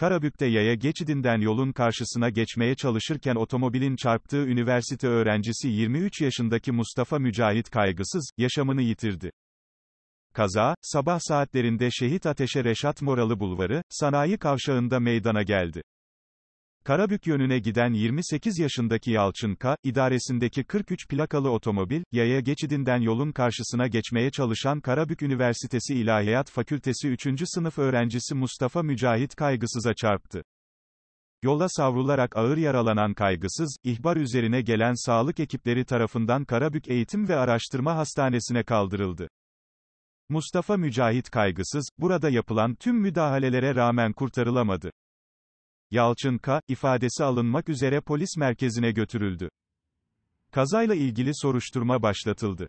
Karabük'te yaya geçidinden yolun karşısına geçmeye çalışırken otomobilin çarptığı üniversite öğrencisi 23 yaşındaki Mustafa Mücahit kaygısız, yaşamını yitirdi. Kaza, sabah saatlerinde Şehit Ateşe Reşat Moralı Bulvarı, Sanayi Kavşağı'nda meydana geldi. Karabük yönüne giden 28 yaşındaki Yalçın K, idaresindeki 43 plakalı otomobil, yaya geçidinden yolun karşısına geçmeye çalışan Karabük Üniversitesi İlahiyat Fakültesi 3. sınıf öğrencisi Mustafa Mücahit Kaygısız'a çarptı. Yola savrularak ağır yaralanan Kaygısız, ihbar üzerine gelen sağlık ekipleri tarafından Karabük Eğitim ve Araştırma Hastanesi'ne kaldırıldı. Mustafa Mücahit Kaygısız, burada yapılan tüm müdahalelere rağmen kurtarılamadı. Yalçın K, ifadesi alınmak üzere polis merkezine götürüldü. Kazayla ilgili soruşturma başlatıldı.